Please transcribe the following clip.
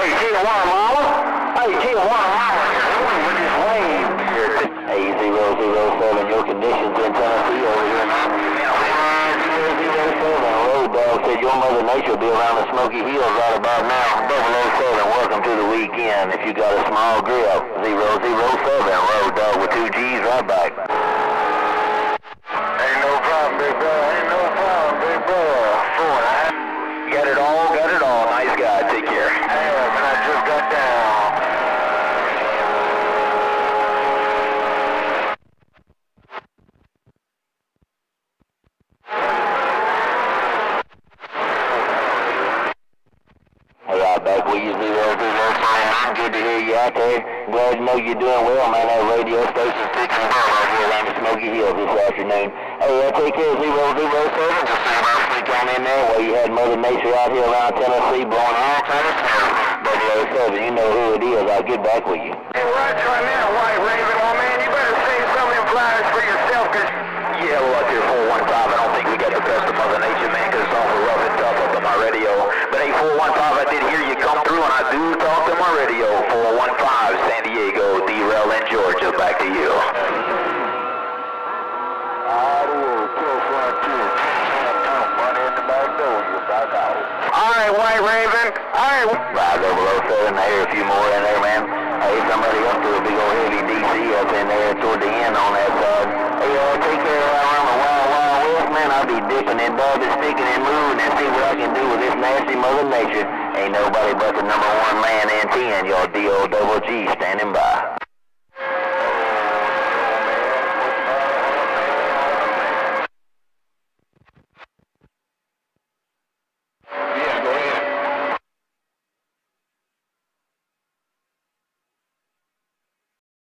Hey, Tijuana Mama. Hey, Tijuana Mama. With this here. Hey, zero zero seven. Your conditions in Tennessee over here. Zero zero seven. Road dog said your mother nature be around the Smoky Hills right about now. Double O seven. Welcome to the weekend. If you got a small grill, zero zero seven. Road dog with two G's right back. You out there. Glad to know you're doing well, man. That radio station's fixing well over here around the Smoky Hills this afternoon. Hey, uh, take care of zero zero seven. Just see about sneak on in there while you had Mother Nature out here around Tennessee blowing all kind of snow. Double O seven, you know who it is. I'll get back with you. Hey, Roger on that, White Raven. Well, man, you better save some of them flyers for yourself, cause yeah, well, up here 415, I don't think we got the best of Mother Nature, man, because it's awful rough and tough up on my radio. But hey, 415, I did hear you come through, and I do talk to my radio. 415, San Diego, D-Rail in Georgia. Back to you. All right, White Raven. All right. Five double O seven. I hear a few more in there, man. Hey, somebody up to a big old heavy DC up in there toward the end on that side. Hey, uh, take care of around the Wild Wild West, man. I'll be dipping and dubbing, sticking and moving and see what I can do with this nasty Mother Nature. Ain't nobody but the number one man in ten, y'all D-O double G standing by.